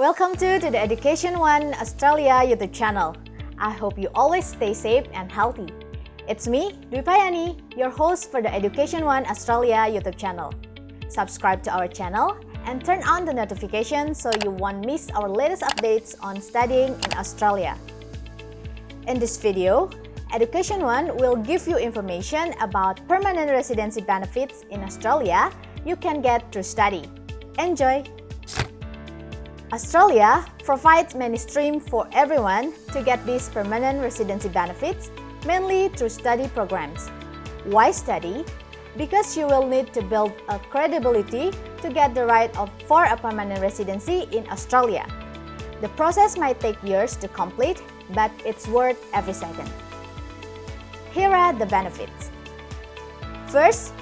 Welcome to, to the Education One Australia YouTube channel. I hope you always stay safe and healthy. It's me, Dwi Payani, your host for the Education One Australia YouTube channel. Subscribe to our channel and turn on the notification so you won't miss our latest updates on studying in Australia. In this video, Education One will give you information about permanent residency benefits in Australia you can get through study. Enjoy! Australia provides many streams for everyone to get these permanent residency benefits, mainly through study programs. Why study? Because you will need to build a credibility to get the right of for a permanent residency in Australia. The process might take years to complete, but it's worth every second. Here are the benefits. First,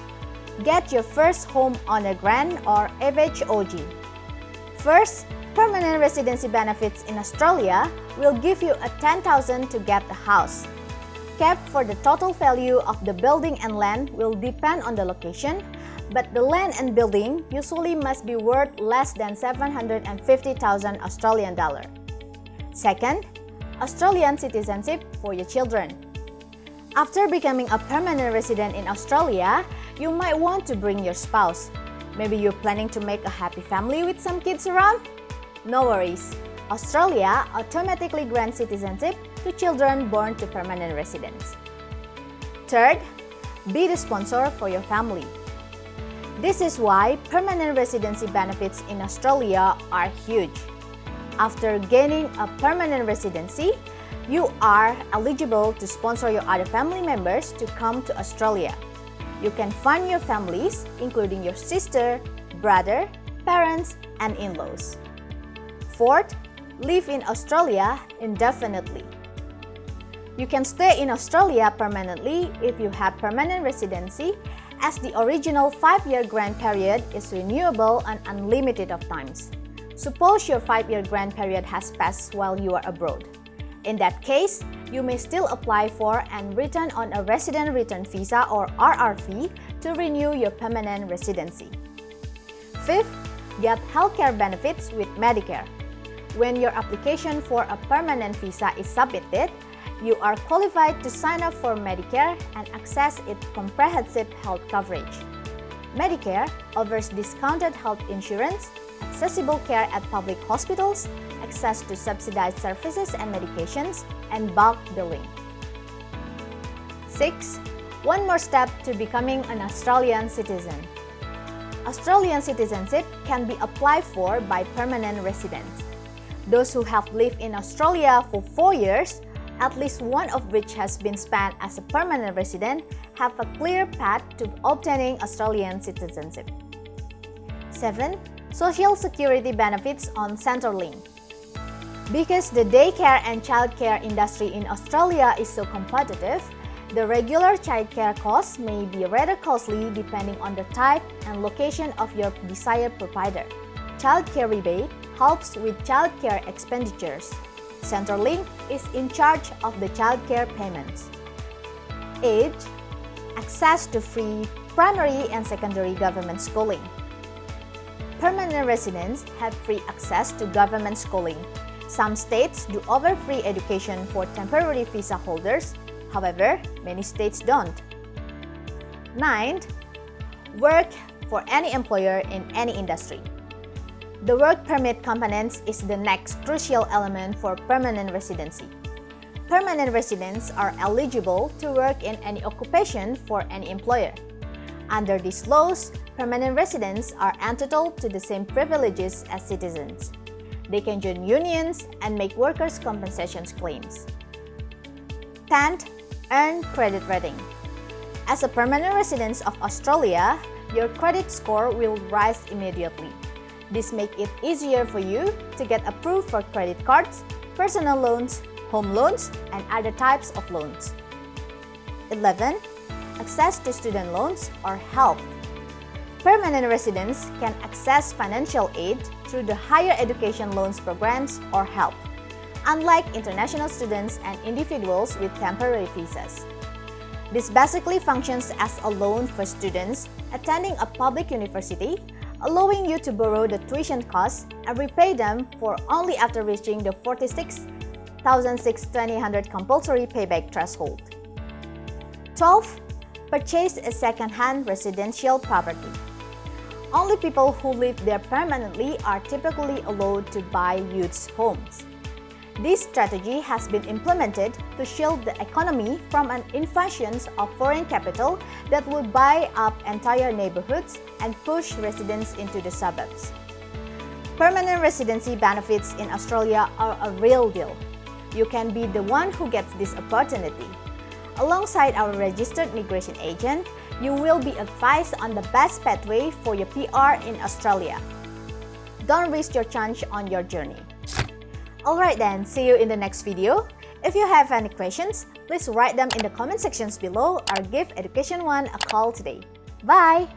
get your first home owner grant or FHOG. First, permanent residency benefits in Australia will give you a 10,000 to get the house. Cap for the total value of the building and land will depend on the location, but the land and building usually must be worth less than 750,000 Australian dollar. Second, Australian citizenship for your children. After becoming a permanent resident in Australia, you might want to bring your spouse. Maybe you're planning to make a happy family with some kids around? No worries. Australia automatically grants citizenship to children born to permanent residents. Third, be the sponsor for your family. This is why permanent residency benefits in Australia are huge. After gaining a permanent residency, you are eligible to sponsor your other family members to come to Australia. You can fund your families, including your sister, brother, parents, and in-laws. Fourth, live in Australia indefinitely. You can stay in Australia permanently if you have permanent residency as the original 5-year grant period is renewable and unlimited of times. Suppose your 5-year grant period has passed while you are abroad. In that case, you may still apply for and return on a resident return visa or RRV to renew your permanent residency. Fifth, get healthcare benefits with Medicare. When your application for a permanent visa is submitted, you are qualified to sign up for Medicare and access its comprehensive health coverage. Medicare offers discounted health insurance, accessible care at public hospitals, access to subsidized services and medications, and bulk billing. 6. One more step to becoming an Australian citizen. Australian citizenship can be applied for by permanent residents. Those who have lived in Australia for four years, at least one of which has been spent as a permanent resident, have a clear path to obtaining Australian citizenship. 7. Social Security benefits on Centrelink. Because the daycare and childcare industry in Australia is so competitive, the regular childcare costs may be rather costly depending on the type and location of your desired provider. Childcare rebate helps with childcare expenditures. Centrelink is in charge of the childcare payments. Age, access to free primary and secondary government schooling. Permanent residents have free access to government schooling. Some states do offer free education for temporary visa holders, however, many states don't. Ninth, work for any employer in any industry. The work permit components is the next crucial element for permanent residency. Permanent residents are eligible to work in any occupation for any employer. Under these laws, permanent residents are entitled to the same privileges as citizens. They can join unions and make workers' compensation claims. 10th, earn credit rating. As a permanent resident of Australia, your credit score will rise immediately. This makes it easier for you to get approved for credit cards, personal loans, home loans, and other types of loans. 11. Access to student loans or help. Permanent residents can access financial aid through the higher education loans programs or help, unlike international students and individuals with temporary visas. This basically functions as a loan for students attending a public university allowing you to borrow the tuition costs and repay them for only after reaching the 46,620 compulsory payback threshold. 12. Purchase a second-hand residential property. Only people who live there permanently are typically allowed to buy used homes. This strategy has been implemented to shield the economy from an invasion of foreign capital that would buy up entire neighborhoods and push residents into the suburbs. Permanent residency benefits in Australia are a real deal. You can be the one who gets this opportunity. Alongside our registered migration agent, you will be advised on the best pathway for your PR in Australia. Don't waste your chance on your journey. Alright then, see you in the next video. If you have any questions, please write them in the comment sections below or give Education One a call today. Bye!